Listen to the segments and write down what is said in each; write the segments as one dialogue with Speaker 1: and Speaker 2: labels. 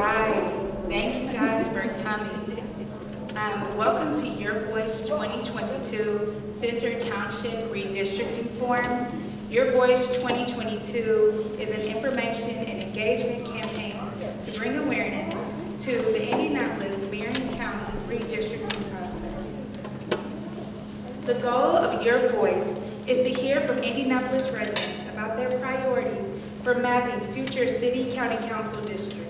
Speaker 1: right. Thank you guys for coming. Um, welcome to Your Voice 2022 Center Township Redistricting Forum. Your Voice 2022 is an information and engagement campaign to bring awareness to the Indianapolis Marion County redistricting process. The goal of Your Voice is to hear from Indianapolis residents about their priorities for mapping future city county council districts.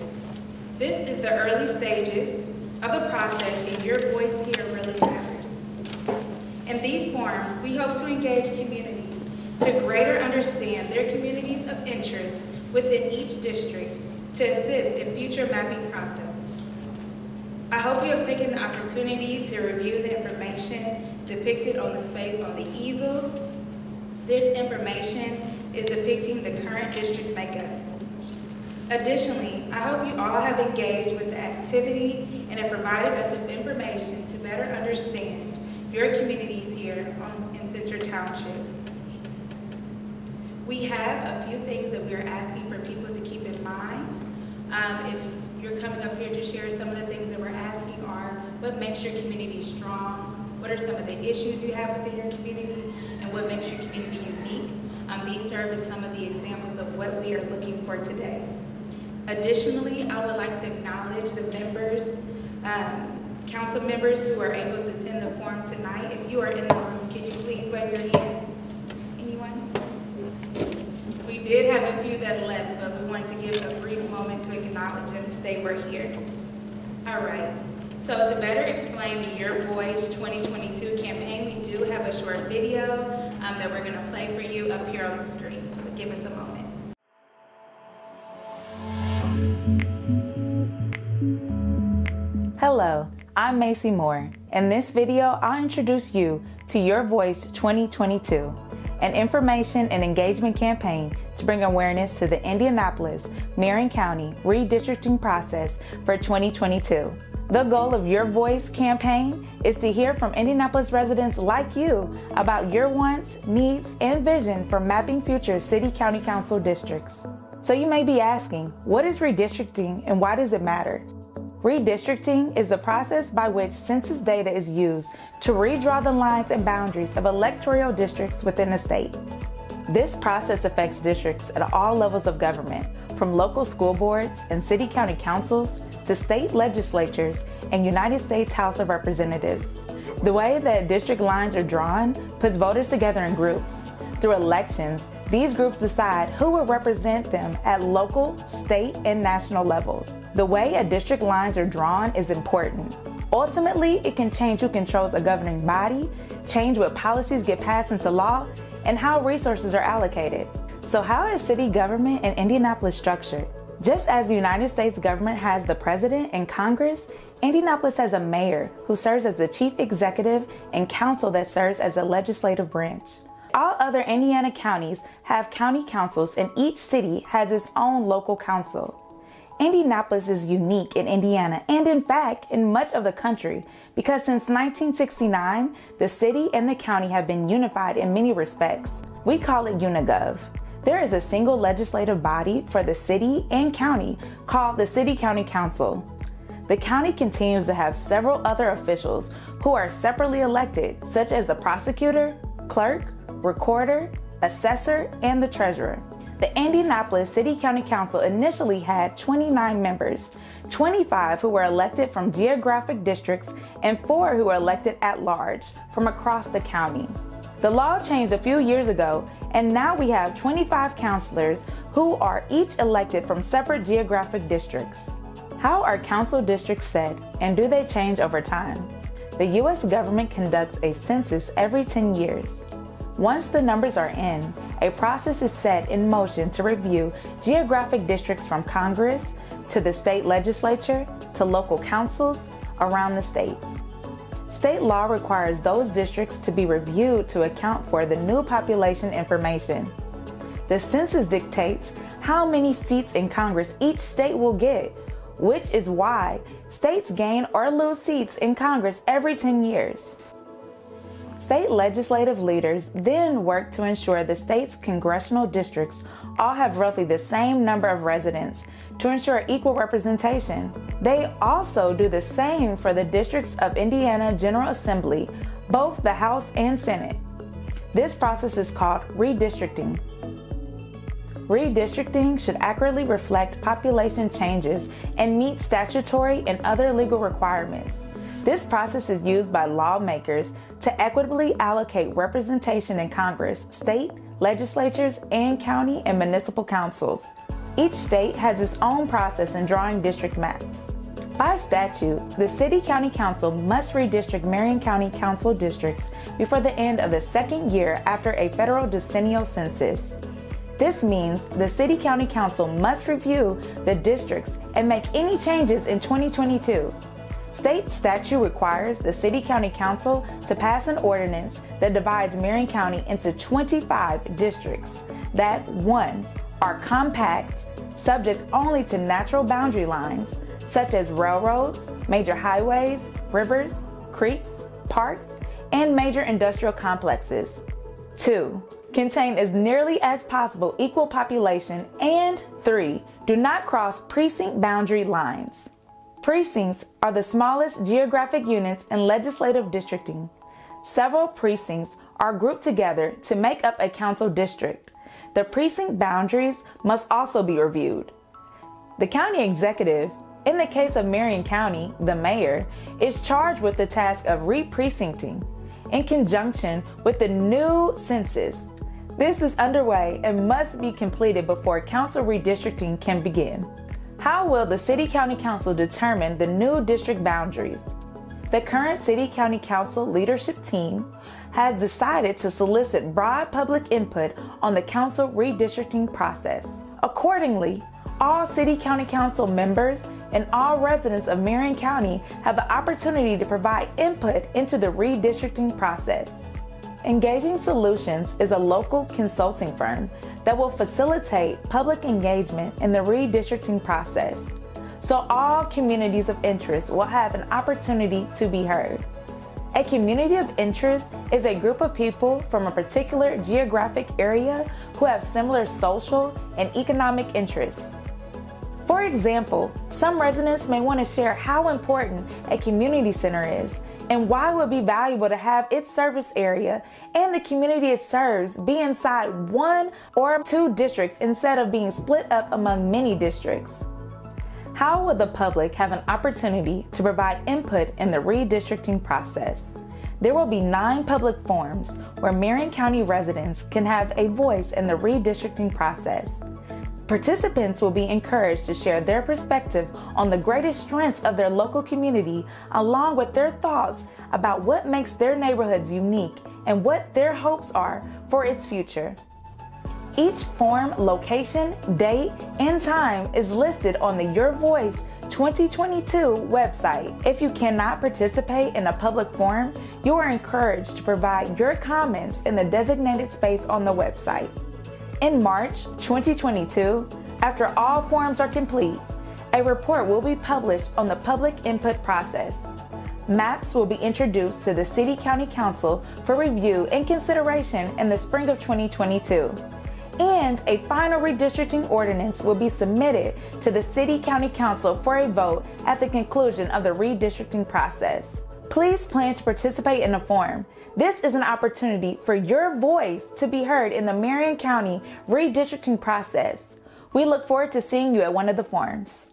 Speaker 1: This is the early stages of the process and your voice here really matters. In these forums, we hope to engage communities to greater understand their communities of interest within each district to assist in future mapping process. I hope you have taken the opportunity to review the information depicted on the space on the easels. This information is depicting the current district makeup. Additionally, I hope you all have engaged with the activity and have provided us with information to better understand your communities here on, in Center Township. We have a few things that we are asking for people to keep in mind. Um, if you're coming up here to share some of the things that we're asking are what makes your community strong, what are some of the issues you have within your community, and what makes your community unique. Um, these serve as some of the examples of what we are looking for today. Additionally, I would like to acknowledge the members, um, council members who are able to attend the forum tonight. If you are in the room, could you please wave your hand? Anyone? We did have a few that left, but we wanted to give a brief moment to acknowledge them. if They were here. All right. So to better explain the Your Voice 2022 campaign, we do have a short video um, that we're going to play for you up here on the screen. So give us a moment.
Speaker 2: Hello, I'm Macy Moore. In this video, I'll introduce you to Your Voice 2022, an information and engagement campaign to bring awareness to the Indianapolis Marion County redistricting process for 2022. The goal of Your Voice campaign is to hear from Indianapolis residents like you about your wants, needs, and vision for mapping future city county council districts. So you may be asking, what is redistricting and why does it matter? Redistricting is the process by which census data is used to redraw the lines and boundaries of electoral districts within a state. This process affects districts at all levels of government, from local school boards and city county councils to state legislatures and United States House of Representatives. The way that district lines are drawn puts voters together in groups. Through elections, these groups decide who will represent them at local, state, and national levels. The way a district lines are drawn is important. Ultimately, it can change who controls a governing body, change what policies get passed into law, and how resources are allocated. So, how is city government in Indianapolis structured? Just as the United States government has the president and Congress, Indianapolis has a mayor who serves as the chief executive and council that serves as the legislative branch. All other Indiana counties have county councils, and each city has its own local council. Indianapolis is unique in Indiana and, in fact, in much of the country because since 1969, the city and the county have been unified in many respects. We call it Unigov. There is a single legislative body for the city and county called the City County Council. The county continues to have several other officials who are separately elected, such as the prosecutor, clerk, recorder, assessor, and the treasurer. The Indianapolis City County Council initially had 29 members, 25 who were elected from geographic districts, and 4 who were elected at large from across the county. The law changed a few years ago, and now we have 25 councilors who are each elected from separate geographic districts. How are council districts set, and do they change over time? The U.S. government conducts a census every 10 years. Once the numbers are in, a process is set in motion to review geographic districts from Congress to the state legislature to local councils around the state. State law requires those districts to be reviewed to account for the new population information. The census dictates how many seats in Congress each state will get, which is why states gain or lose seats in Congress every 10 years. State legislative leaders then work to ensure the state's congressional districts all have roughly the same number of residents to ensure equal representation. They also do the same for the districts of Indiana General Assembly, both the House and Senate. This process is called redistricting. Redistricting should accurately reflect population changes and meet statutory and other legal requirements. This process is used by lawmakers to equitably allocate representation in Congress, state, legislatures, and county and municipal councils. Each state has its own process in drawing district maps. By statute, the City County Council must redistrict Marion County Council districts before the end of the second year after a federal decennial census. This means the City County Council must review the districts and make any changes in 2022. State statute requires the City County Council to pass an ordinance that divides Marion County into 25 districts that, one, are compact, subject only to natural boundary lines, such as railroads, major highways, rivers, creeks, parks, and major industrial complexes. Two, contain as nearly as possible equal population, and three, do not cross precinct boundary lines. Precincts are the smallest geographic units in legislative districting. Several precincts are grouped together to make up a council district. The precinct boundaries must also be reviewed. The county executive, in the case of Marion County, the mayor, is charged with the task of re-precincting in conjunction with the new census this is underway and must be completed before council redistricting can begin. How will the City County Council determine the new district boundaries? The current City County Council leadership team has decided to solicit broad public input on the council redistricting process. Accordingly, all City County Council members and all residents of Marion County have the opportunity to provide input into the redistricting process. Engaging Solutions is a local consulting firm that will facilitate public engagement in the redistricting process so all communities of interest will have an opportunity to be heard. A community of interest is a group of people from a particular geographic area who have similar social and economic interests. For example, some residents may want to share how important a community center is and why it would be valuable to have its service area and the community it serves be inside one or two districts instead of being split up among many districts. How would the public have an opportunity to provide input in the redistricting process? There will be nine public forums where Marion County residents can have a voice in the redistricting process. Participants will be encouraged to share their perspective on the greatest strengths of their local community, along with their thoughts about what makes their neighborhoods unique and what their hopes are for its future. Each form, location, date, and time is listed on the Your Voice 2022 website. If you cannot participate in a public forum, you are encouraged to provide your comments in the designated space on the website. In March 2022, after all forms are complete, a report will be published on the public input process. Maps will be introduced to the City County Council for review and consideration in the spring of 2022. And a final redistricting ordinance will be submitted to the City County Council for a vote at the conclusion of the redistricting process. Please plan to participate in the forum. This is an opportunity for your voice to be heard in the Marion County redistricting process. We look forward to seeing you at one of the forums.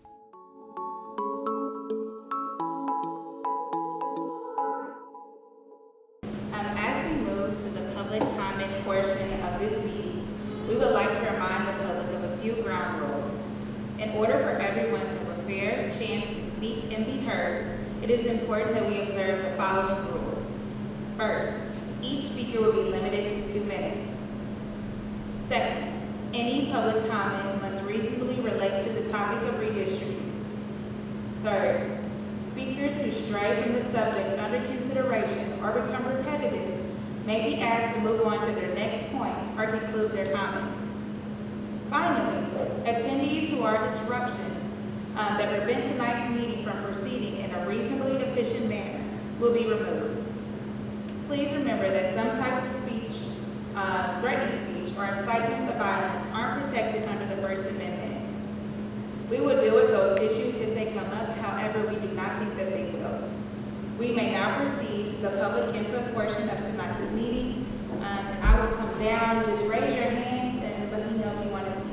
Speaker 1: Um, as we move to the public comment portion of this meeting, we would like to remind the public of a few ground rules. In order for everyone to have a fair chance to speak and be heard, it is important that we observe the following rules. First, each speaker will be limited to two minutes. Second, any public comment must reasonably relate to the topic of redistricting. Third, speakers who stray from the subject under consideration or become repetitive may be asked to move on to their next point or conclude their comments. Finally, attendees who are disruptions um, that prevent tonight's meeting from proceeding in a reasonably efficient manner will be removed. Please remember that some types of speech, uh, threatening speech, or incitements of violence aren't protected under the First Amendment. We will deal with those issues if they come up, however, we do not think that they will. We may now proceed to the public input portion of tonight's meeting. Um, I will come down, just raise your hands and let me know if you want to speak.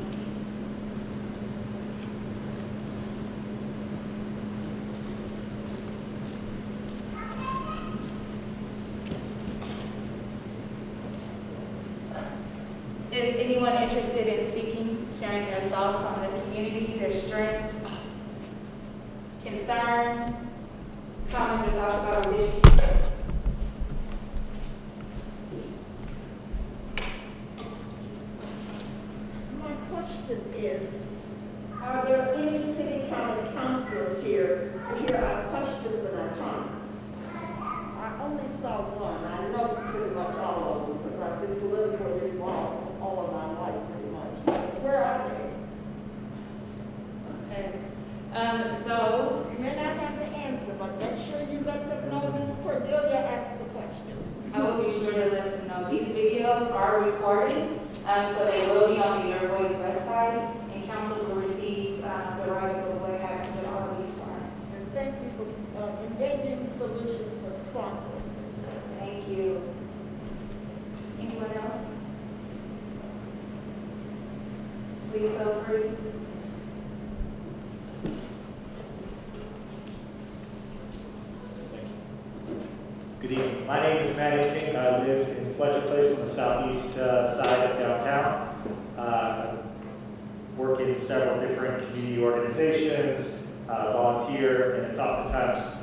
Speaker 1: Is anyone interested in speaking, sharing their thoughts on the community, their strengths, concerns, comments or thoughts about our vision?
Speaker 3: My question is, are there any city county councilors here to hear our questions and our comments? I only saw one, I know pretty much all of them, because I've been politically involved all of my life, pretty much. Where are they?
Speaker 1: Okay. Um, so,
Speaker 3: You may not have the answer, but make sure you let them know Ms. Cordelia asked the question.
Speaker 1: I will be sure to let them know. These videos are recorded, um, so they will be on the Your Voice website, and council will receive, uh, the right of what happens in all of these forms.
Speaker 3: And thank you for uh, engaging solutions for sponsoring this.
Speaker 1: Thank you. Anyone else? Please feel free.
Speaker 4: Good evening. My name is Matt King. I live in Fletcher Place on the southeast uh, side of downtown. Uh, Work in several different community organizations, uh, volunteer, and it's oftentimes,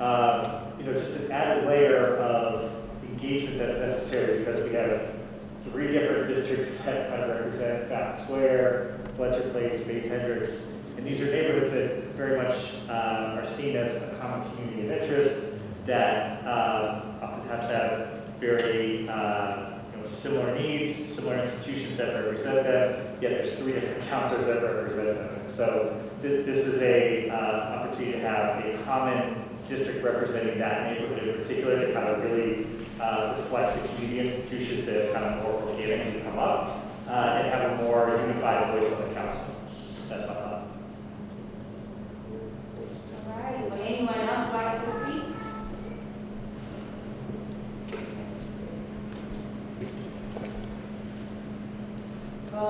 Speaker 4: uh, you know, just an added layer of engagement that's necessary because we have three different districts that kind of represent Fountain Square, Fletcher Place, Bates Hendricks, and these are neighborhoods that very much uh, are seen as a common community of interest that uh, oftentimes have very uh, you know, similar needs, similar institutions that represent them, yet there's three different counselors that represent them. So th- this is a uh, opportunity to have a common district representing that neighborhood in particular to kind of really uh, reflect the community institutions that have kind of more organically come up and have a more unified voice on the council. That's my thought.
Speaker 1: All right, would anyone else like to speak?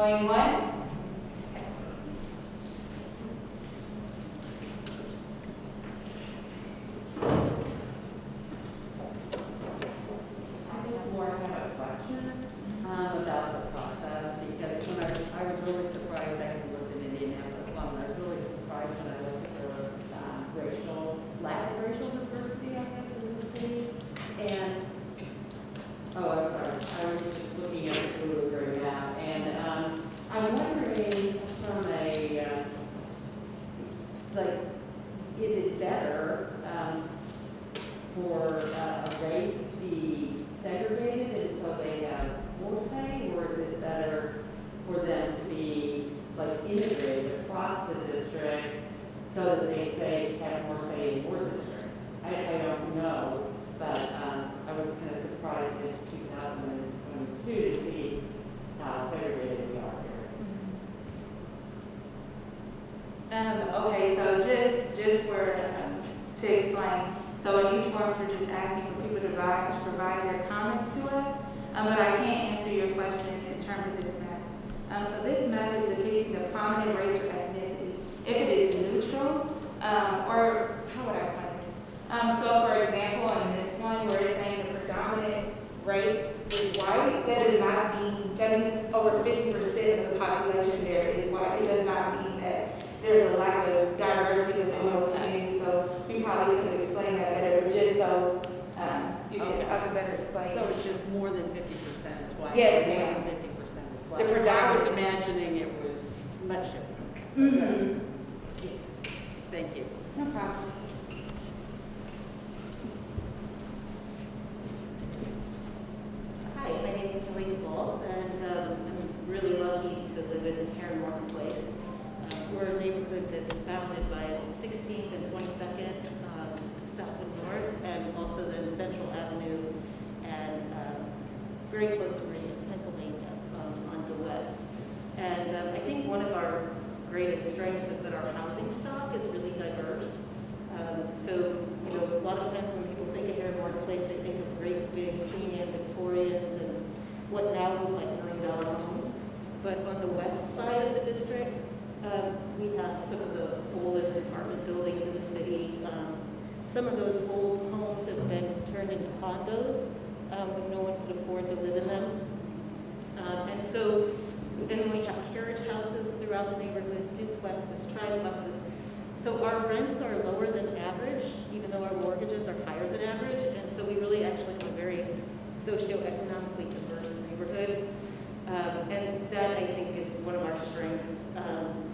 Speaker 1: Going once?
Speaker 5: I just more have a question um, about the process, because when I, I was really surprised, I lived in Indianapolis, um, I was really surprised when I looked at the um, racial, lack of racial diversity, I guess, in the city. And, oh, I'm sorry, I was just looking at the Blueberry map, and um, I'm wondering from a, uh, like, is it better um, for uh, a race to be segregated and so they have more say, or is it better for them to be like integrated across the districts so that they say have more say in more districts? I, I don't know, but um, I was kind of surprised in 2022 to see how segregated we are here.
Speaker 1: Um, okay, so just, just for, um, to explain, so in these forms, we're just asking for people to provide, to provide their comments to us, um, but I can't answer your question in terms of this map. Um, so this map is depicting the prominent race or ethnicity. If it is neutral, um, or how would I explain this? Um, so for example, in this one, where it's saying the predominant race is white, that does not mean, that means over fifty percent of the population there is white. It does not mean that there's a lack of diversity within those communities, so we probably could explain that better, but just so, um, you can, I could better explain.
Speaker 6: So it's just more than fifty percent is white?
Speaker 1: Yes,
Speaker 6: More
Speaker 1: ma'am.
Speaker 6: than fifty percent is white?
Speaker 1: The
Speaker 6: I was
Speaker 1: predominant-
Speaker 6: imagining it was much different.
Speaker 1: Mhm.
Speaker 6: Thank you.
Speaker 1: No problem.
Speaker 7: Hi, my name is Kelly Bull, and um, I'm really lucky to live in Herron Morton Place. Uh, We're a neighborhood that's bounded by 16th and 22nd, um, south and and also then Central Avenue and um, very close to Meridian, Pennsylvania um, on the west. And um, I think one of our greatest strengths is that our housing stock is really diverse. Um, so, you know, a lot of times when people think of Airborne Place, they think of great big Queen Anne Victorians and what now look like million dollar homes. But on the west side of the district, um, we have some of the oldest apartment buildings in the city. Um, those old homes have been turned into condos, um, when no one could afford to live in them. Um, and so then we have carriage houses throughout the neighborhood, duplexes, triplexes. So our rents are lower than average, even though our mortgages are higher than average. And so we really actually have a very socioeconomically diverse neighborhood. Um, and that, I think, is one of our strengths. Um,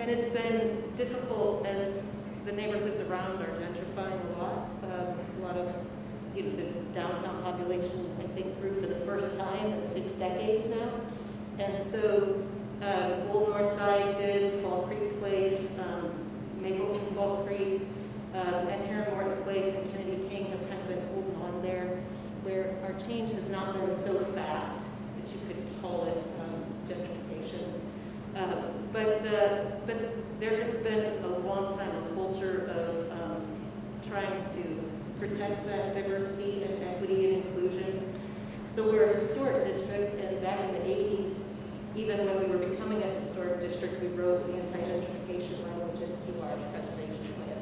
Speaker 7: and it's been difficult as the neighborhoods around are gentrifying a lot. Um, a lot of, you know, the downtown population, I think, grew for the first time in six decades now. And so um, Old North Side did, Fall Creek Place, um, Mapleton Fall Creek, um, and Morton Place and Kennedy King have kind of been holding on there, where our change has not been so fast that you could call it um, gentrification. Uh, but, uh, but there has been a long time a culture of um, trying to protect that diversity and equity and inclusion. So we're a historic district, and back in the 80s, even when we were becoming a historic district, we wrote the anti-gentrification language into our preservation plan.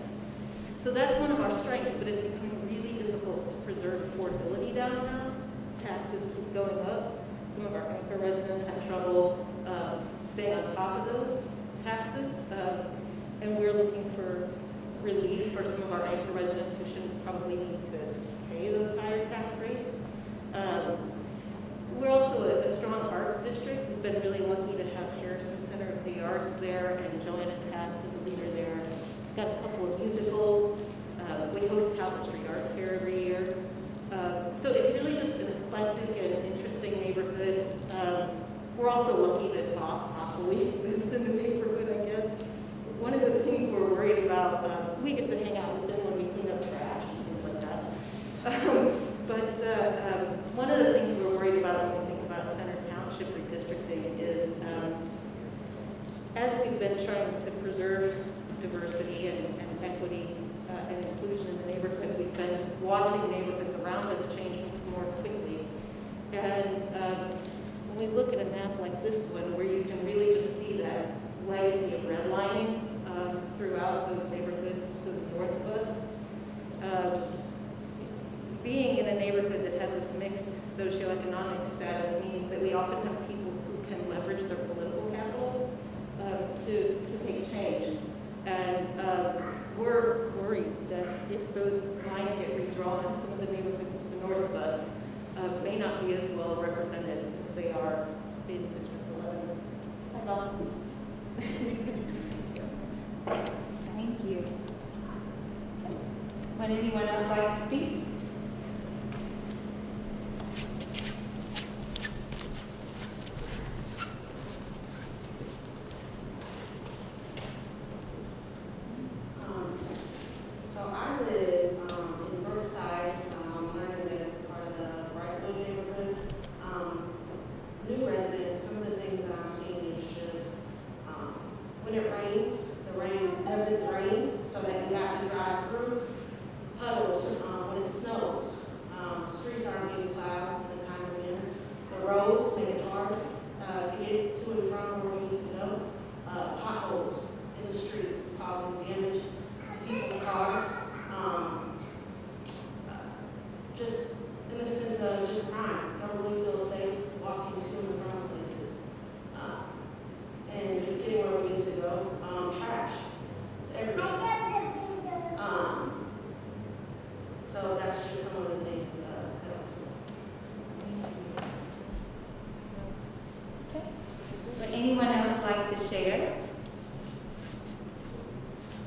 Speaker 7: So that's one of our strengths, but it's become really difficult to preserve affordability downtown. Taxes keep going up. Some of our anchor residents have trouble um, staying on top of those taxes. Um, and we're looking for relief for some of our anchor residents who shouldn't probably need to pay those higher tax rates. Um, we're also a, a strong arts district. We've been really lucky to have Harrison Center of the Arts there and Joanna Taft is a leader there. We've Got a couple of musicals. Uh, we host Tapestry Art Fair every year. Um, so it's really just an eclectic and interesting neighborhood. Um, we're also lucky that Vop Osili lives in the neighborhood, I guess. One of the things we're worried about, um, so we get to hang out with them when we clean up trash and things like that. Um, but uh, um, one of the things we're worried about when we think about Center Township redistricting is, um, as we've been trying to preserve diversity and, and equity uh, and inclusion in the neighborhood, we've been watching neighborhoods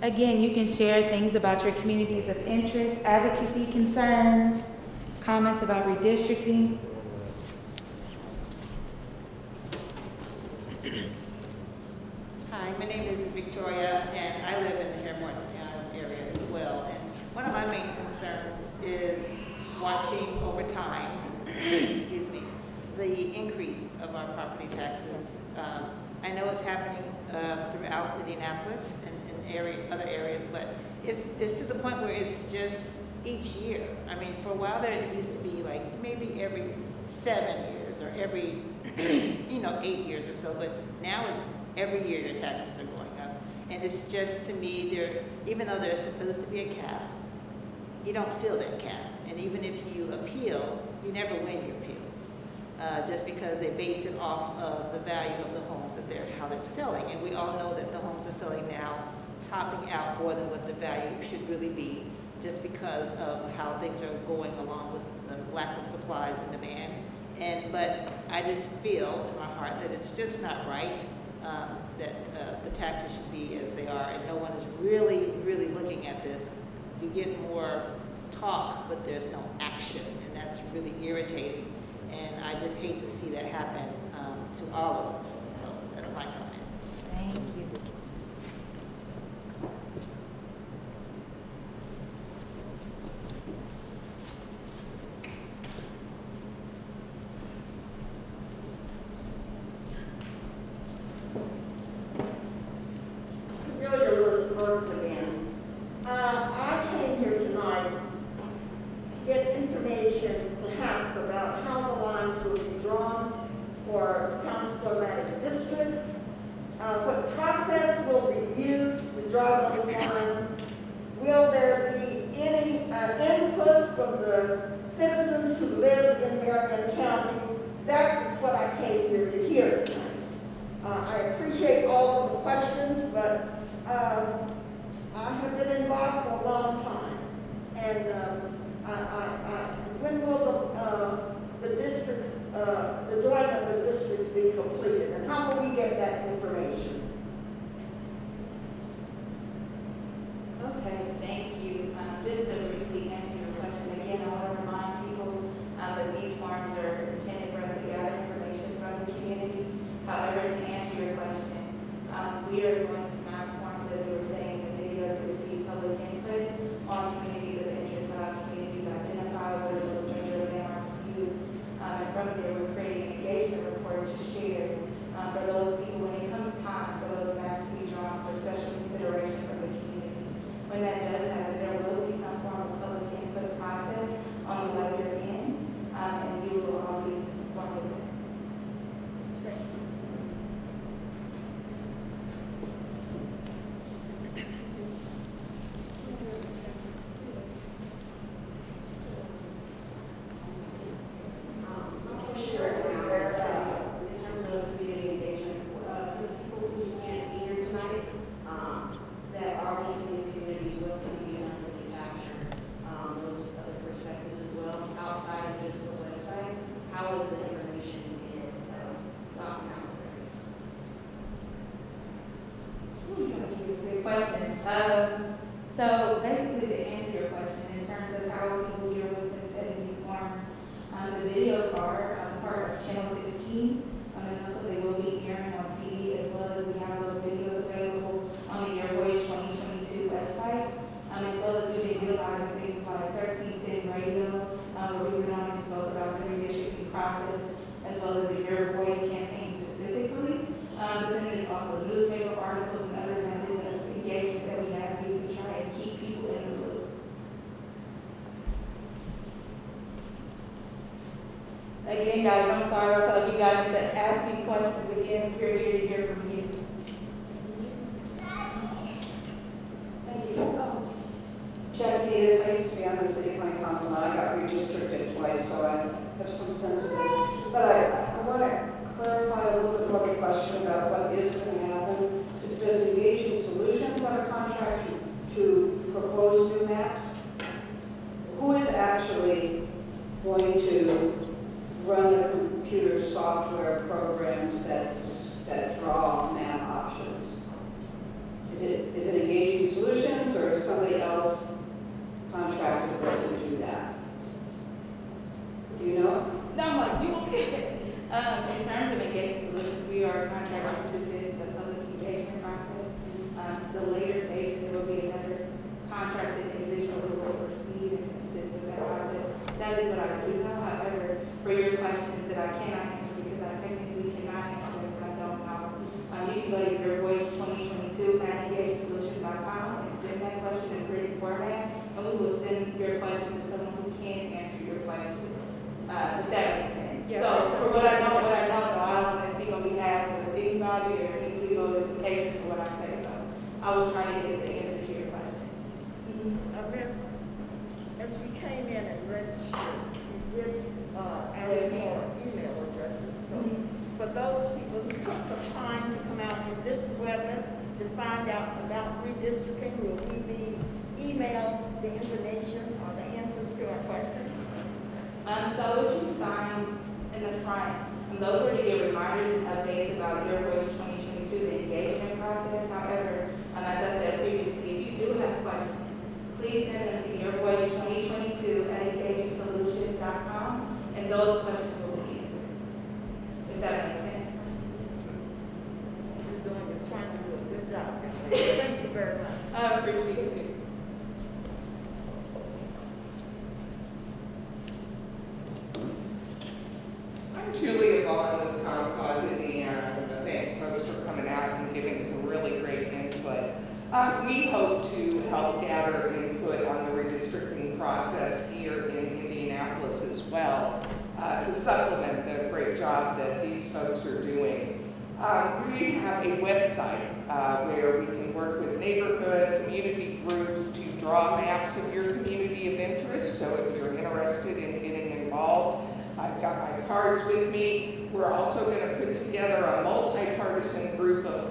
Speaker 1: Again, you can share things about your communities of interest, advocacy concerns, comments about redistricting.
Speaker 8: it's to the point where it's just each year. I mean, for a while there, it used to be like maybe every seven years or every, you know, eight years or so, but now it's every year your taxes are going up. And it's just, to me, there, even though there's supposed to be a cap, you don't feel that cap. And even if you appeal, you never win your appeals, uh, just because they base it off of the value of the homes that they're, how they're selling. And we all know that the homes are selling now topping out more than what the value should really be just because of how things are going along with the lack of supplies and demand. And But I just feel in my heart that it's just not right um, that uh, the taxes should be as they are and no one is really, really looking at this. You get more talk, but there's no action, and that's really irritating. And I just hate to see that happen um, to all of us. So that's my comment.
Speaker 1: Thank you.
Speaker 9: question about what is
Speaker 10: going to happen.
Speaker 11: Does engage in
Speaker 10: solutions on
Speaker 12: a contract to, to propose new maps? Who is actually going to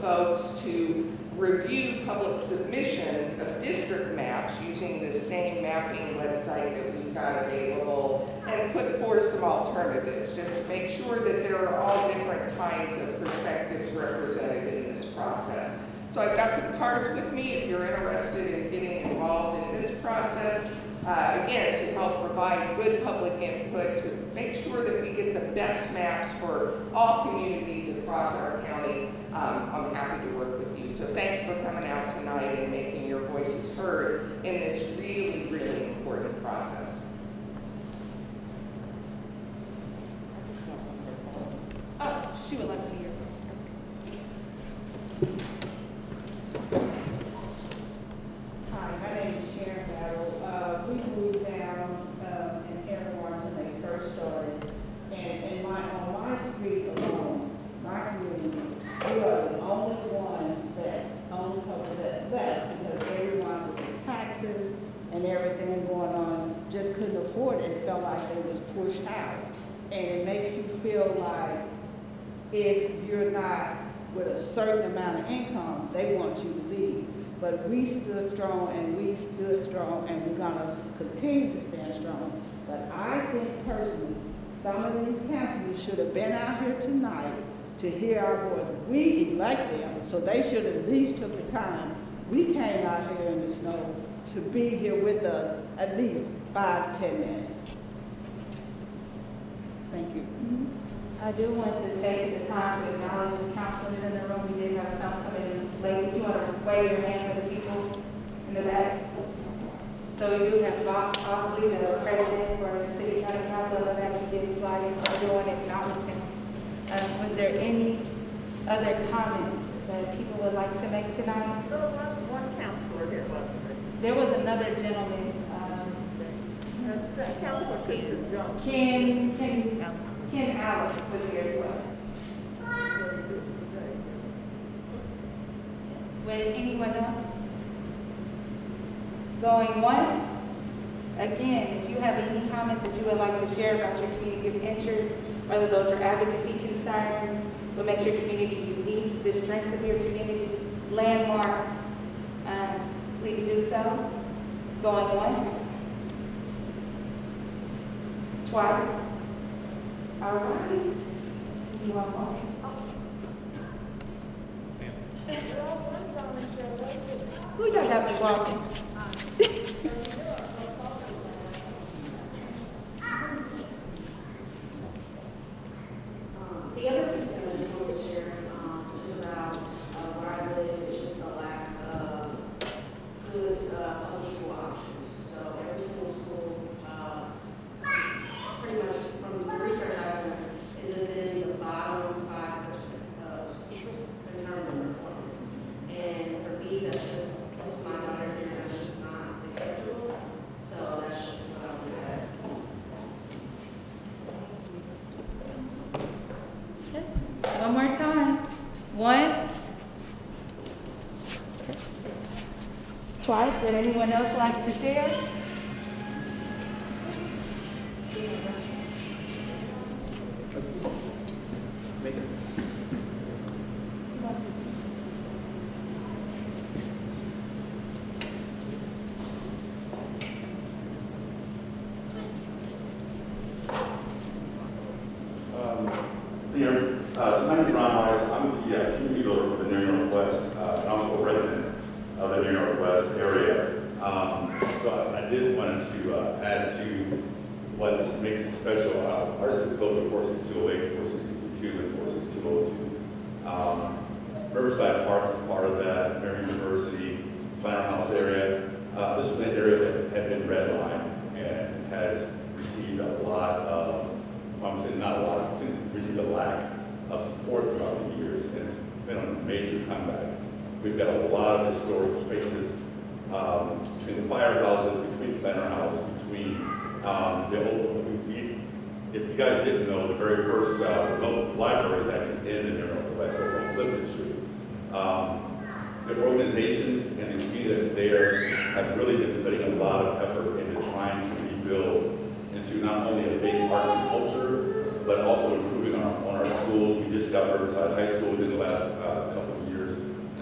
Speaker 13: folks to review public submissions of district maps using the same mapping website that we've got available and put forth some alternatives. Just make sure that there are all different kinds of perspectives represented in this process. So I've got some cards with me if you're interested in getting involved in this process. Uh, again, to help provide good public input, to make sure that we get the best maps for all communities across our county. Um, I'm happy to work with you. So thanks for coming out tonight and making your voices heard in this really, really important process.
Speaker 1: Oh, she would like to hear.
Speaker 14: Hi, my name is Sharon Battle. Uh, we moved down, um, in Airborne when they first started. And in my, on my street alone, my community, we are the only ones that own cover that left because everyone with the taxes and everything going on just couldn't afford it. It felt like they was pushed out. And it makes you feel like if you're not with a certain amount of income, they want you to leave. But we stood strong and we stood strong and we're gonna continue to stand strong. But I think personally, some of these councilors should have been out here tonight to hear our voice. We elect them, so they should at least took the time. We came out here in the snow to be here with us at least five, ten minutes. Thank you. Mm-hmm.
Speaker 1: I do want to take the time to acknowledge the counselors in the room. We did have some coming in If you want to wave your hand for the people in the back. So we do have Vop Osili, the president for the City County Council in the back. He did slide in, so I do want to acknowledge him. Um, was there any other comments that people would like to make tonight?
Speaker 3: There was one counselor here, wasn't there?
Speaker 1: There was another gentleman, um,
Speaker 3: That's uh, Counselor Jones.
Speaker 1: Ken, Ken, Ken Allen was here as well. Would anyone else? Going once? Again, if you have any comments that you would like to share about your community of interest, whether those are advocacy concerns, what makes your community unique, the strengths of your community, landmarks, um, please do so. Going once? Twice? All right. You want more? Who y'all got me walking?
Speaker 15: Um, The other piece that I just wanted to share, um, is about, uh, where I live, it's just a lack of good, uh, public school options. So every single school, uh, pretty much from the research I've done, is within the bottom five percent of schools in terms of performance. And for me, that's just, this is my daughter here, that's just not acceptable. So that's just what I would say.
Speaker 1: One more time. Once. Twice. Would anyone else like to share?
Speaker 4: Mason?
Speaker 16: Um, so I, I did want to uh, add to what makes it special. Uh, our city code 46208, 46222, and 46202. Um, Riverside Park is part of that, Marian University, Flanner House area. Uh, this was an area that had been redlined and has received a lot of, I'm saying not a lot, it's received a lack of support throughout the years, and it's been on a major comeback. We've got a lot of historic spaces um, between the firehouses, between Flanner House, between um, the old, we, if you guys didn't know, the very first uh, library is actually in the northwest of Clifton Street. Um, the organizations and the community that's there have really been putting a lot of effort into trying to rebuild into not only a big arts and culture, but also improving on our, on our schools. We just got Riverside High School in the last uh, couple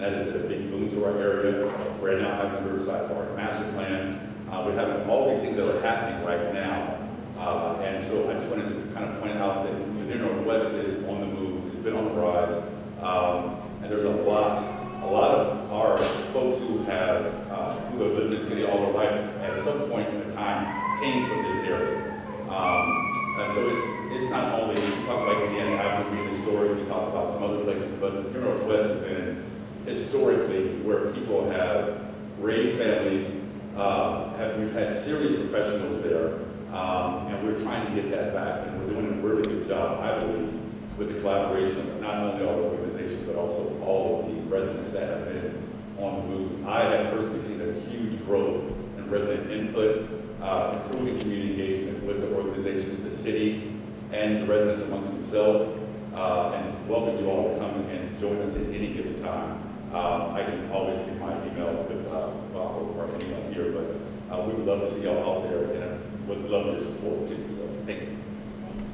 Speaker 16: that been a big boom to our area. We're now having the Riverside Park Master Plan. Uh, we're having all these things that are happening right now. Uh, and so I just wanted to kind of point out that the Near Northwest is on the move, it's been on the rise, um, and there's a lot, a lot of our folks who have, uh, who have lived in the city all their life at some point in time came from this area. Um, and so it's, it's not only, we talk about Indiana Avenue being Story. we talk about some other places, but the Northwest has been historically where people have raised families, uh, have, we've had serious professionals there, um, and we're trying to get that back, and we're doing a really good job, I believe, with the collaboration of not only all the organizations, but also all of the residents that have been on the move. I have personally seen a huge growth in resident input, uh, improving community engagement with the organizations, the city, and the residents amongst themselves, uh, and welcome you all to come and join us at any given time. Um, I can always give my email with, uh, well, or anyone here, but uh, we would love to see y'all out there and would love your support too. So thank you.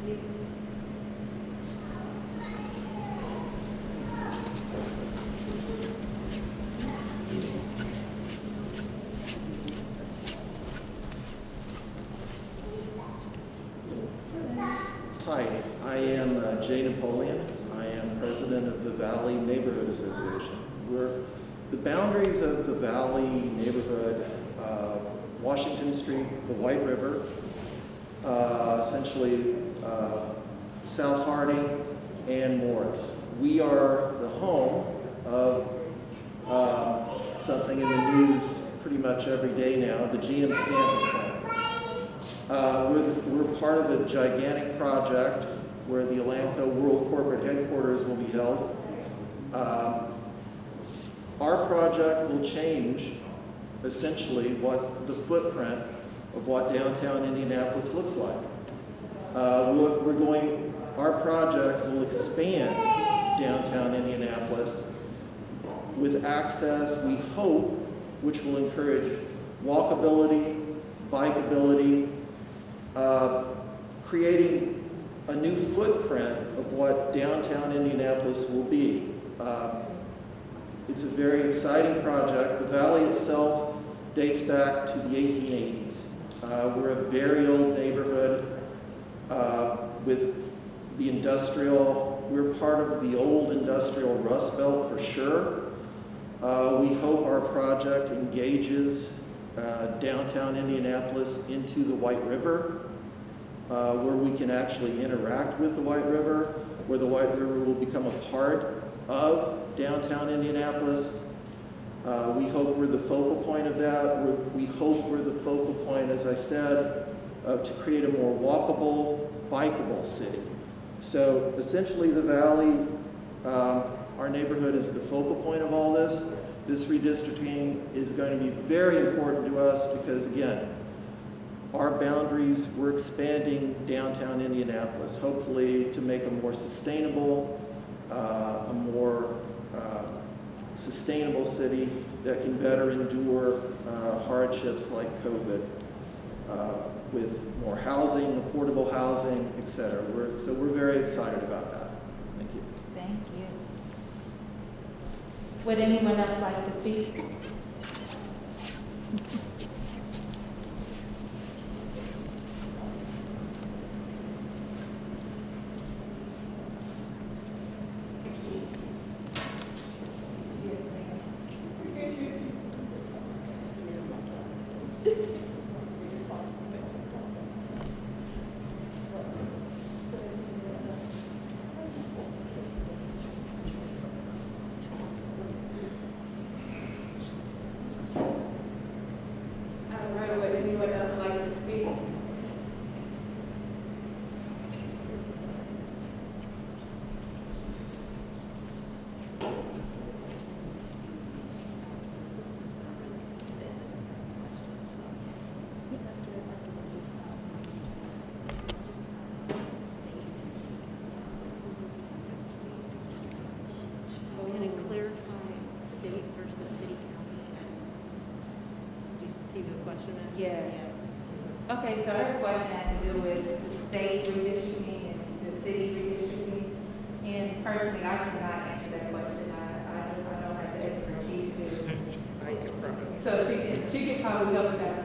Speaker 1: Thank you.
Speaker 17: Hi, I am uh, Jay Napoleon. I am president of the Valley Neighborhood Association. We're the boundaries of the Valley neighborhood, uh, Washington Street, the White River, uh, essentially uh, South Harding, and Morris. We are the home of um, something in the news pretty much every day now, the GM Stamping plant. Uh, we're, the, we're part of a gigantic project where the Elanco World Corporate Headquarters will be held. Um, our project will change essentially what the footprint of what downtown Indianapolis looks like. Uh, we're, we're going, our project will expand downtown Indianapolis with access, we hope, which will encourage walkability, bikeability, uh, creating a new footprint of what downtown Indianapolis will be. Uh, it's a very exciting project. The valley itself dates back to the 1880s. Uh, we're a very old neighborhood uh, with the industrial, we're part of the old industrial rust belt for sure. Uh, we hope our project engages uh, downtown Indianapolis into the White River, uh, where we can actually interact with the White River, where the White River will become a part of downtown Indianapolis. Uh, we hope we're the focal point of that. We're, we hope we're the focal point, as I said, uh, to create a more walkable, bikeable city. So essentially the valley, um, our neighborhood is the focal point of all this. This redistricting is going to be very important to us because, again, our boundaries, we're expanding downtown Indianapolis, hopefully to make a more sustainable, uh, a more uh, sustainable city that can better endure uh, hardships like COVID uh, with more housing, affordable housing, et cetera. We're, so we're very excited about that. Thank you.
Speaker 1: Thank you. Would anyone else like to speak?
Speaker 6: see the question. asked?
Speaker 1: Yeah. Okay, so her question had to do with the state redistricting and the city redistricting. And personally, I cannot answer that question. I, I don't, I don't have the expertise to.
Speaker 13: I can probably.
Speaker 1: So she can, she can probably go with that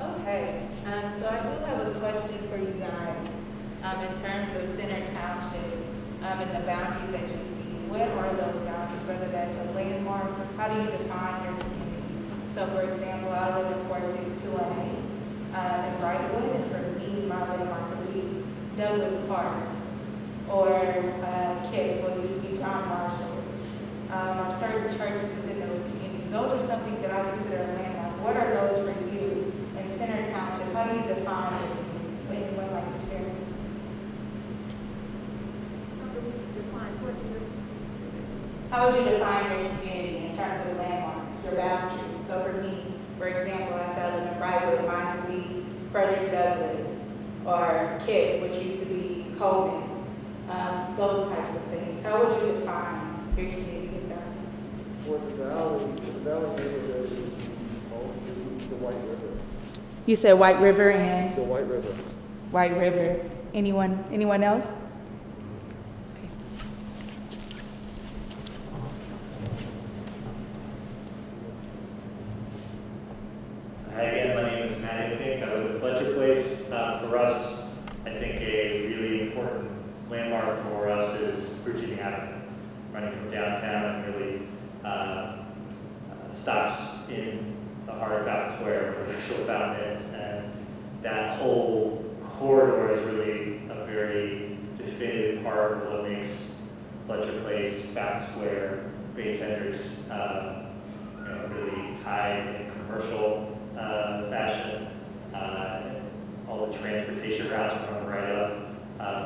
Speaker 1: Okay,
Speaker 18: um,
Speaker 1: so I do have a question for you guys, um, in terms of Center Township, um, and the boundaries that you see. What are those boundaries, whether that's a landmark, how do you define your community? So for example, I live in four six two one eight, uh, in Brightwood, and for me, my landmark would be Douglas Park, or, uh, KIPP, what used to be John Marshall. Um, or certain churches within those communities, those are something that I consider a landmark. What are those for you Center Township? How do you define it? Would anyone like to share? How would you define your community in terms of landmarks, your boundaries? So for me, for example, I said I live in Brightwood, mine would be Frederick Douglass, or KIPP, which used to be Coleman, um, those types of things. How would you define your community boundaries?
Speaker 17: For the valley, the valley neighborhood is the, the White River.
Speaker 1: You said White River and
Speaker 17: The White River.
Speaker 1: White River. Anyone, anyone else? Okay.
Speaker 4: So hi again, my name is Matty Pink. I live in Fletcher Place. Uh, for us, I think a really important landmark for us is Virginia Avenue, running from downtown and really uh, uh, stops in the Square where the Shore Fountain is. And that whole corridor is really a very definitive part of what makes Fletcher Place, Fountain Square, Great Centers, uh, you know, really tied in commercial uh, fashion. Uh, all the transportation routes run right up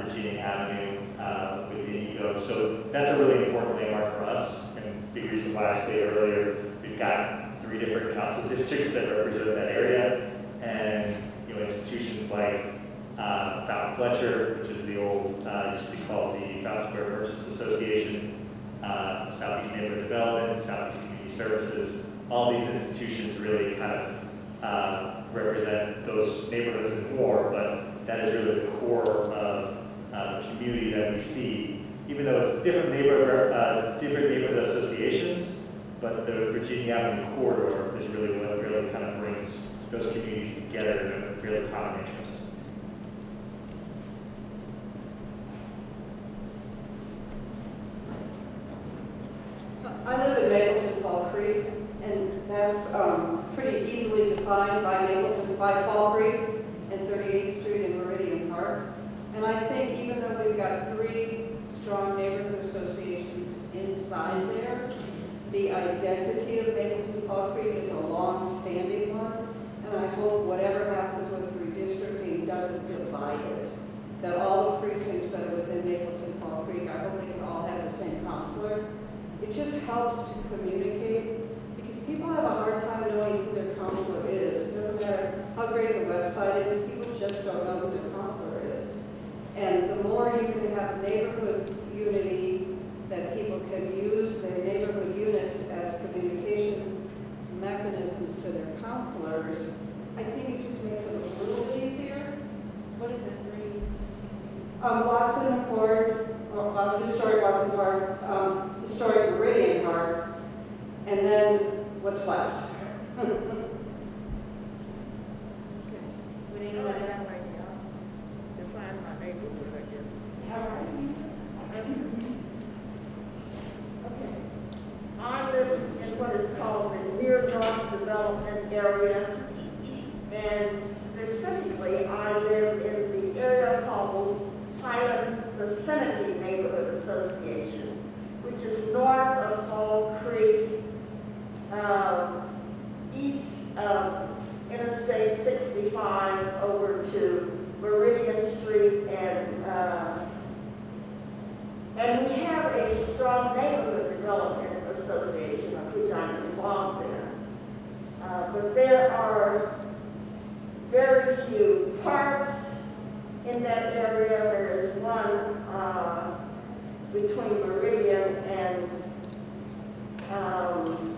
Speaker 4: Virginia Avenue uh, with IndyGo. So that's a really important landmark for us, and big reason why I stated earlier, we've got three different council districts that represent that area, and you know institutions like uh, Fountain Fletcher, which is the old, uh, used to be called the Fountain Square Merchants Association, uh, Southeast Neighborhood Development, Southeast Community Services. All these institutions really kind of uh, represent those neighborhoods and more, but that is really the core of uh, the community that we see. Even though it's different neighborhood, uh, different neighborhood associations, but the Virginia Avenue corridor is really what really kind of brings those communities together in a really common interest.
Speaker 12: I live in Mapleton Fall Creek, and that's um, pretty easily defined by Mapleton, by Fall Creek and 38th Street and Meridian Park. And I think even though we've got three strong neighborhood associations inside there, the identity of Mapleton Creek is a long-standing one, and I hope whatever happens with redistricting doesn't divide it. That all the precincts that are within Mapleton Fall Creek, I hope they can all have the same councilor. It just helps to communicate, because people have a hard time knowing who their councilor is. It doesn't matter how great the website is, people just don't know who their councilor is. And the more you can have neighborhood unity, that people can use their neighborhood units as communication mechanisms to their councilors, I think it just makes it a little bit easier.
Speaker 18: What is the three?
Speaker 12: Um, Watson McCord, uh, uh, Historic Watson Park, um, Historic Meridian Park, and then what's left?
Speaker 3: Would anyone have right now? Define my neighborhood, I guess. Okay. I live in what is called the Near North Development Area. And specifically, I live in the area called Highland Vicinity Neighborhood Association, which is north of Fall Creek, um, east of Interstate 65 over to Meridian Street and, uh, and we have a strong neighborhood development association of which I'm involved in. Uh, but there are very few parks in that area. There is one uh, between Meridian and um,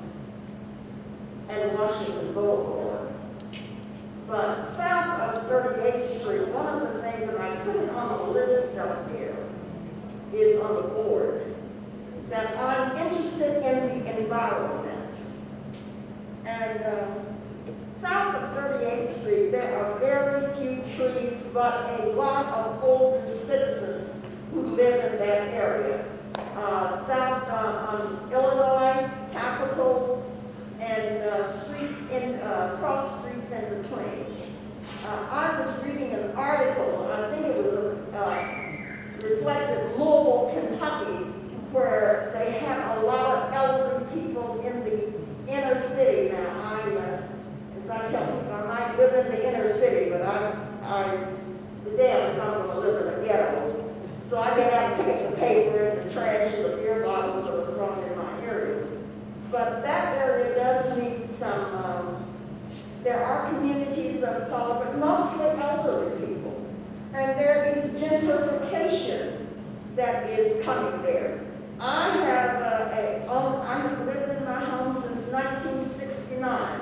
Speaker 3: and Washington Boulevard. But south of 38th Street, one of the things that I put it on the list up here is on the board, that I'm interested in the environment. And uh, south of 38th Street, there are very few trees, but a lot of older citizens who live in that area. Uh, south uh, on Illinois, Capitol, and uh, streets in, uh, cross streets in between. Uh, I was reading an article, I think it was uh, reflected Louisville, Kentucky, where they had a lot of elderly people in the inner city. Now, I, as I tell people, I might live in the inner city, but I, I, the damn I'm gonna live in a ghetto. So I get out and pick up the paper and the trash and the beer bottles that are thrown in my area. But that area does need some, um, there are communities of color, but mostly elderly people. And there is gentrification that is coming there. I have uh, a, um, I have lived in my home since 1969.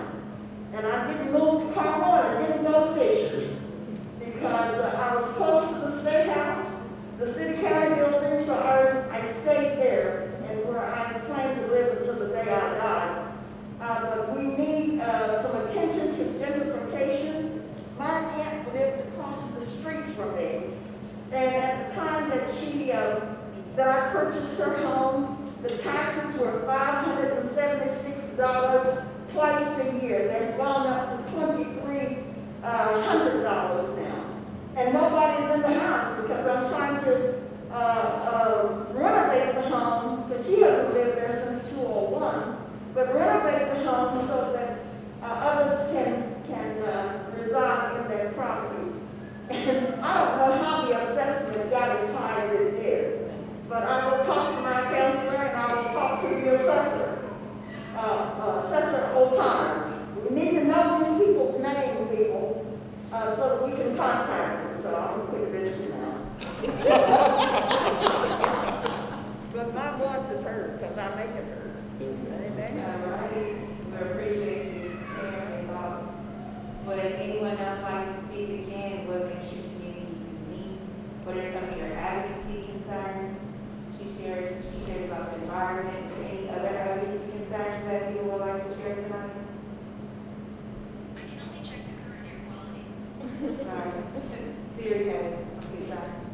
Speaker 3: And I didn't move to Carmel, and I didn't go fishing. Because uh, I was close to the state house, the city county building, so I, I stayed there and where I plan to live until the day I die. Uh, but we need uh, some attention to gentrification. My aunt lived across the street from me. And at the time that she, uh, that I purchased her home, the taxes were $576 twice a year. They've gone up to $2,300 now and nobody's in the house because I'm trying to uh, uh, renovate the home, but she hasn't lived there since 201, but renovate the home so that uh, others can, can uh, reside in their property. And I don't know how the assessment got as high as it did, but I will talk to my councilor and I will talk to the assessor, uh, uh, Assessor O'Connor. We need to know these people's names, people, so that we can contact them it, so I don't put vision out. but my voice is heard because I make it heard. Amen.
Speaker 1: All right. We appreciate you sharing your. Would anyone else like to speak again? What makes you community unique? What are some of your advocacy concerns? She shared, she cares about the environment. Or any other advocacy concerns that people would like to share tonight?
Speaker 19: I can only check the current air quality.
Speaker 1: Sorry. Siri has some concerns.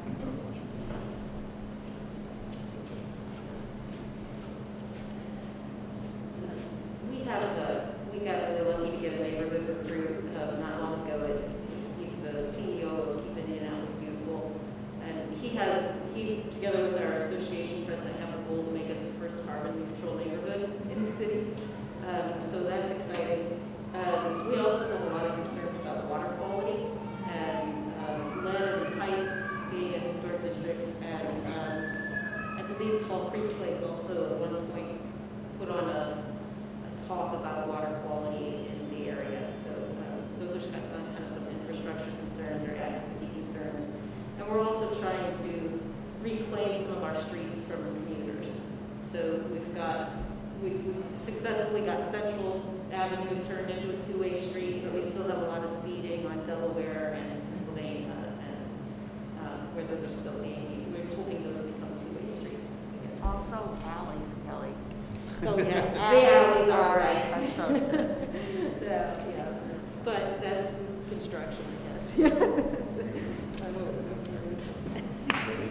Speaker 7: We have, uh, we got really lucky to get a neighborhood recruit, uh, not long ago, and he's the CEO of Keeping It Out, it's beautiful. And he has, he, together with our association president, have a goal to make us the first carbon neutral neighborhood in the city. Um, so that's exciting. Um, we also have a lot of concerns about water quality and, um, lead and pipes being a historic district. And, um, I believe Fall Creek Place also at one point put on a, a talk about water quality in the area. So um, those are kind of some, kind of some infrastructure concerns or advocacy concerns. And we're also trying to reclaim some of our streets from commuters. So we've got, we've we've successfully got Central Avenue turned into a two-way street, but we still have a lot of speeding on Delaware and Pennsylvania and um, where those are still being, we're hoping those become two-way streets.
Speaker 6: Also alleys, Kelly.
Speaker 7: Oh, yeah, the alleys are all right.
Speaker 6: Atrocious.
Speaker 7: Yeah, yeah, but that's construction, I guess, yeah. I know what the number is.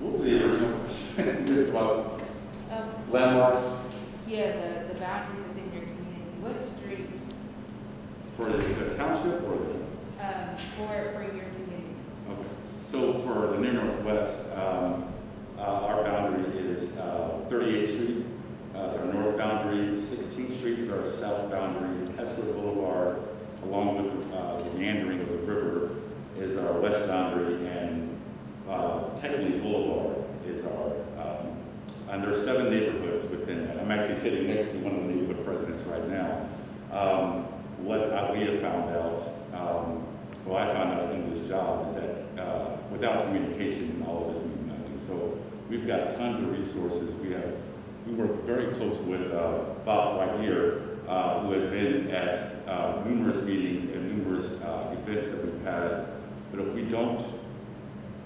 Speaker 16: What was the original question? About
Speaker 1: Um,
Speaker 16: landmarks
Speaker 1: Yeah, the, the boundaries within your community, what streets,
Speaker 16: for the the township or the?
Speaker 1: um, for, for your community?
Speaker 16: Okay. So for the near northwest, um, uh, our boundary is uh, 38th Street uh, is our north boundary, 16th Street is our south boundary, Kessler Boulevard, along with uh, the meandering of the river, is our west boundary, and uh, technically Boulevard is our, um, and there are seven neighborhoods within that. I'm actually sitting next to one of the neighborhood presidents right now. Um, What we have found out, um, well, I found out in this job is that uh, without communication, all of this means nothing. So we've got tons of resources. We have, we work very close with uh, Bob right here, uh, who has been at uh, numerous meetings and numerous uh, events that we've had. But if we don't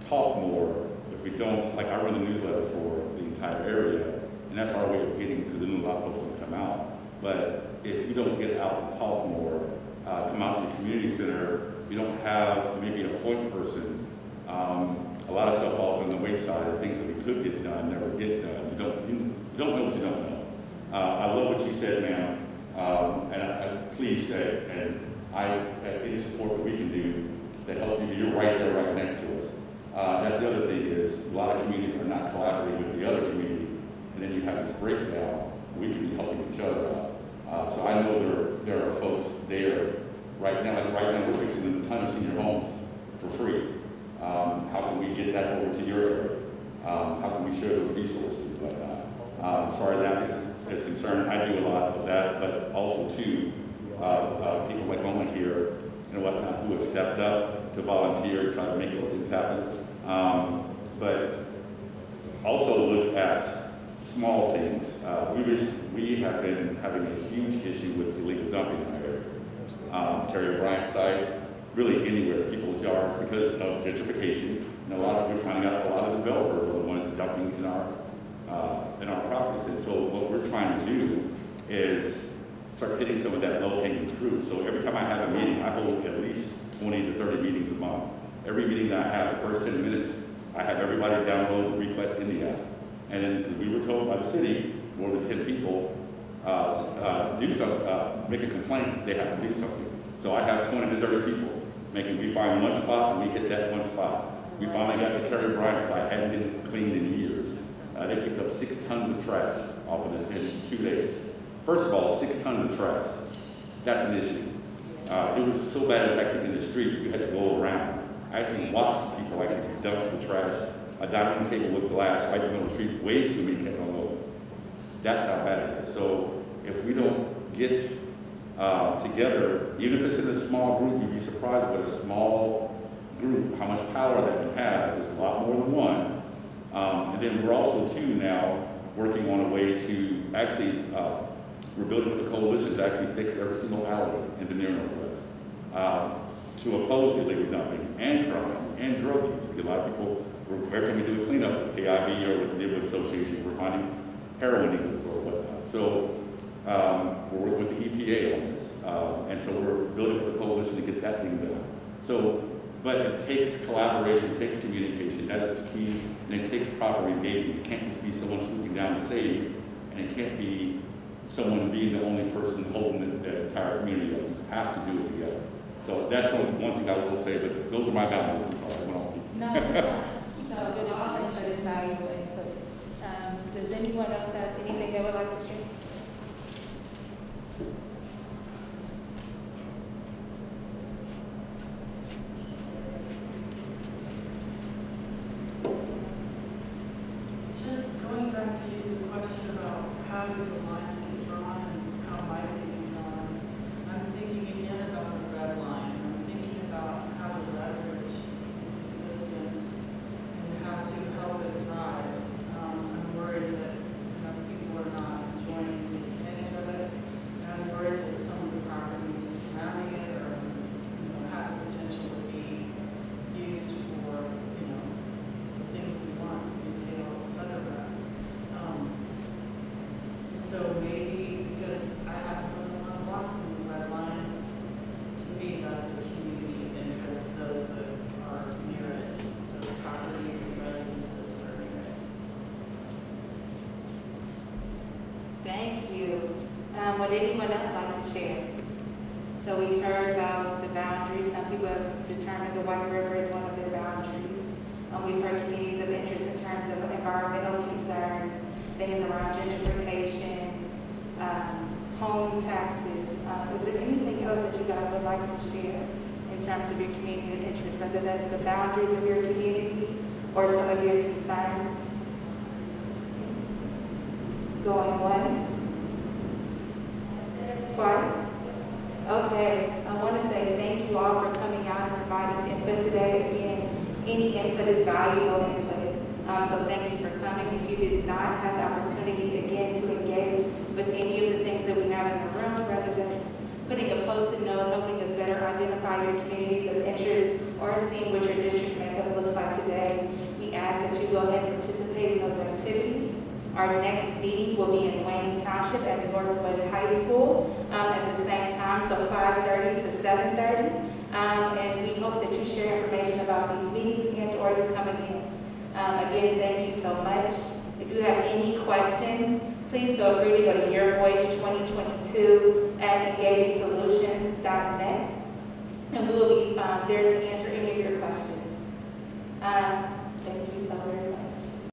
Speaker 16: talk more, if we don't, like I run the newsletter for the entire area, and that's our way of getting, because a lot of folks come out. But if you don't get out and talk more, uh, come out to the community center, you don't have maybe a point person, um, a lot of stuff falls on the wayside, and things that we could get done never get done. You don't, you, you don't know what you don't know. Uh, I love what you said, ma'am, um, and I, I, please say, and I, uh, any support that we can do to help you, you're right there, right next to us. Uh, that's the other thing is, a lot of communities are not collaborating with the other community, and then you have this breakdown, we can be helping each other out. Uh, so I know there, there are folks there right now, like right now, we're fixing a ton of senior homes for free. Um, how can we get that over to your area? Um, how can we share those resources and whatnot? Um, as far as that is, is concerned, I do a lot of that, but also too, uh, uh, people like Owen here and whatnot who have stepped up to volunteer, try to make those things happen. Um, but also look at small things. Uh, we, we have been having a huge issue with illegal dumping in our area. Um, Terry Bryant site, really anywhere, people's yards, because of gentrification. And a lot of, we're finding out a lot of developers are the ones dumping in our, uh, in our properties. And so what we're trying to do is start hitting some of that low-hanging fruit. So every time I have a meeting, I hold at least 20 to 30 meetings a month. Every meeting that I have, the first 10 minutes, I have everybody download the RequestIndy app. And then, we were told by the city, more than 10 people uh, uh, do some, uh, make a complaint, they have to do something. So I have 20 to 30 people making, we find one spot and we hit that one spot. We finally got the Terry Bryant site, hadn't been cleaned in years. Uh, they picked up six tons of trash off of this in two days. First of all, six tons of trash. That's an issue. Uh, it was so bad it's actually in the street, you had to go around. I actually watched people actually dump the trash, a dining table with glass right in the the street, waved to me, on going. That's how bad it is. So if we don't get uh, together, even if it's in a small group, you'd be surprised what a small group, how much power that can have. There's a lot more than one. Um, and then we're also too now working on a way to actually uh, we're building with a coalition to actually fix every single alley in the near northwest. Um, to oppose illegal dumping and crime and drug use. A lot of people, every time we do a cleanup with KIB or with the neighborhood association, we're finding heroin needles or whatnot. So um, we're working with the EPA on this. Uh, and so we're building with a coalition to get that thing done. So, but it takes collaboration, it takes communication. That is the key. And it takes proper engagement. It can't just be someone swooping down to save. And it can't be someone being the only person holding the, the entire community up. You have to do it together. So that's the one thing I will say, but those are my boundaries. Sorry, I
Speaker 1: no. So good, awesome, but it's valuable input. Um, does anyone else have anything they would like to share?
Speaker 20: Just going back to the question about how do the lines get drawn and how might they be drawn, I'm thinking again about the red line. I'm thinking about how to leverage its existence and how to help it thrive. Um, I'm worried that, you know, people are not enjoying taking advantage of it. And I'm worried that some of the properties surrounding it are, you know, have the potential to be used for, you know, the things we want, retail, et cetera. Um, so maybe, because I have to live on a block from the red line, to me, that's a community of interest, those that are near it, those properties and residences that are near it.
Speaker 1: Thank you. Um, would anyone else like to share? So we've heard about the boundaries. Some people have determined the White River is one of their boundaries. Um, we've heard communities of interest in terms of environmental concerns, things around gentrification, um, home taxes. Uh, is there anything else that you guys would like to share in terms of your community that's the boundaries of your community or some of your concerns? Going once? Twice? Okay, I want to say thank you all for coming out and providing input today. Again, any input is valuable input. Um, so thank you for coming. If you did not have the opportunity again to engage with any of the things that we have in the room, whether that's putting a post-it note, helping us better identify your communities of interest, or seeing what your district makeup looks like today, we ask that you go ahead and participate in those activities. Our next meeting will be in Wayne Township at Northwest High School um, at the same time, so 5:30 to 7:30. Um, and we hope that you share information about these meetings and or you coming in. Um, again, thank you so much. If you have any questions, please feel free to go to Your Voice 2022 at engagingsolutions.net, and we will be um, there to answer any of your questions. Um, thank you, Summer.